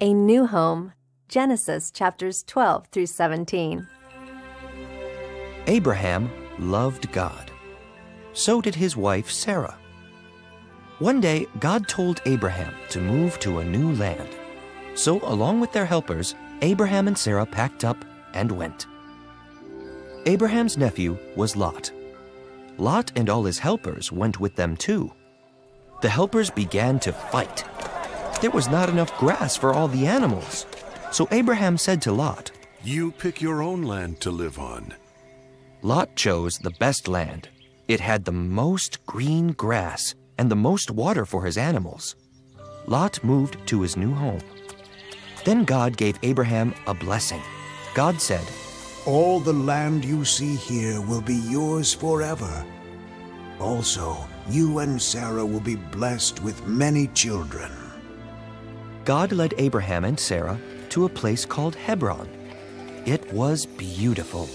A New Home, Genesis chapters 12 through 17. Abraham loved God. So did his wife Sarah. One day, God told Abraham to move to a new land. So, along with their helpers, Abraham and Sarah packed up and went. Abraham's nephew was Lot. Lot and all his helpers went with them too. The helpers began to fight. There was not enough grass for all the animals. So Abraham said to Lot, You pick your own land to live on. Lot chose the best land. It had the most green grass and the most water for his animals. Lot moved to his new home. Then God gave Abraham a blessing. God said, All the land you see here will be yours forever. Also, you and Sarah will be blessed with many children. God led Abraham and Sarah to a place called Hebron. It was beautiful.